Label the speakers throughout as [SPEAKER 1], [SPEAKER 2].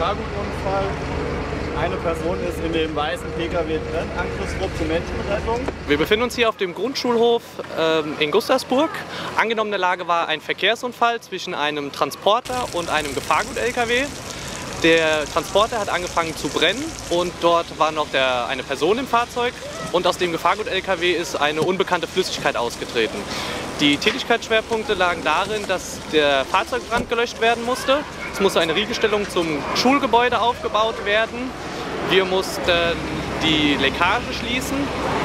[SPEAKER 1] Gefahrgutunfall. Eine Person ist in dem weißen Pkw drin, Angriffsgruppe zur Menschenrettung.
[SPEAKER 2] Wir befinden uns hier auf dem Grundschulhof ähm, in Gustavsburg. Angenommene Lage war ein Verkehrsunfall zwischen einem Transporter und einem Gefahrgut-LKW. Der Transporter hat angefangen zu brennen und dort war noch der, eine Person im Fahrzeug und aus dem Gefahrgut-LKW ist eine unbekannte Flüssigkeit ausgetreten. Die Tätigkeitsschwerpunkte lagen darin, dass der Fahrzeugbrand gelöscht werden musste. Es musste eine Riegelstellung zum Schulgebäude aufgebaut werden. Wir mussten die Leckage schließen,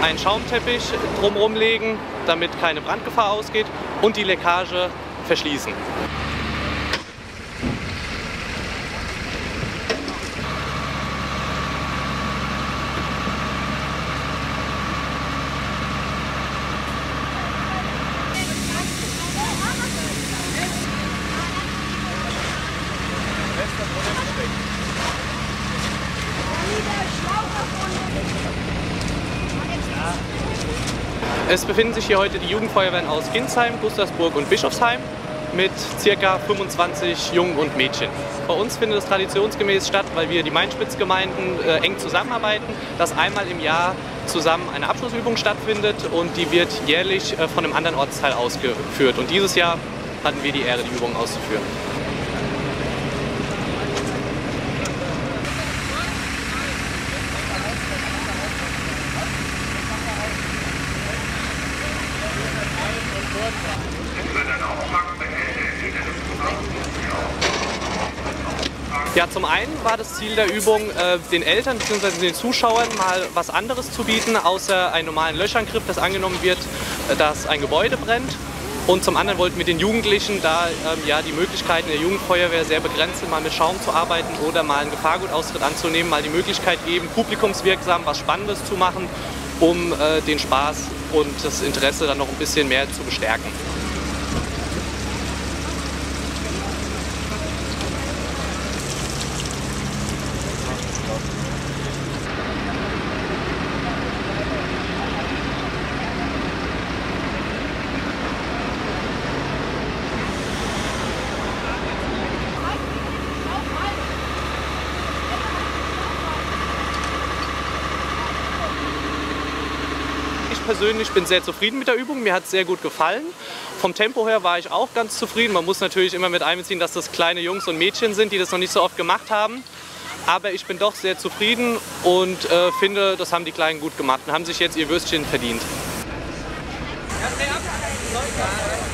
[SPEAKER 2] einen Schaumteppich drumherum legen, damit keine Brandgefahr ausgeht und die Leckage verschließen. Es befinden sich hier heute die Jugendfeuerwehren aus Ginsheim, Gustavsburg und Bischofsheim mit ca. 25 Jungen und Mädchen. Bei uns findet es traditionsgemäß statt, weil wir die Mainspitzgemeinden äh, eng zusammenarbeiten, dass einmal im Jahr zusammen eine Abschlussübung stattfindet und die wird jährlich äh, von einem anderen Ortsteil ausgeführt. Und dieses Jahr hatten wir die Ehre, die Übung auszuführen. Ja, zum einen war das Ziel der Übung, äh, den Eltern bzw. den Zuschauern mal was anderes zu bieten, außer einen normalen Löschangriff, dass angenommen wird, äh, dass ein Gebäude brennt. Und zum anderen wollten wir den Jugendlichen, da ähm, ja die Möglichkeiten der Jugendfeuerwehr sehr begrenzt sind, mal mit Schaum zu arbeiten oder mal einen Gefahrgutaustritt anzunehmen, mal die Möglichkeit geben, publikumswirksam was Spannendes zu machen, um äh, den Spaß und das Interesse dann noch ein bisschen mehr zu bestärken. Persönlich bin sehr zufrieden mit der Übung. Mir hat es sehr gut gefallen. Vom Tempo her war ich auch ganz zufrieden. Man muss natürlich immer mit einbeziehen, dass das kleine Jungs und Mädchen sind, die das noch nicht so oft gemacht haben. Aber ich bin doch sehr zufrieden und äh, finde, das haben die Kleinen gut gemacht und haben sich jetzt ihr Würstchen verdient. Ja,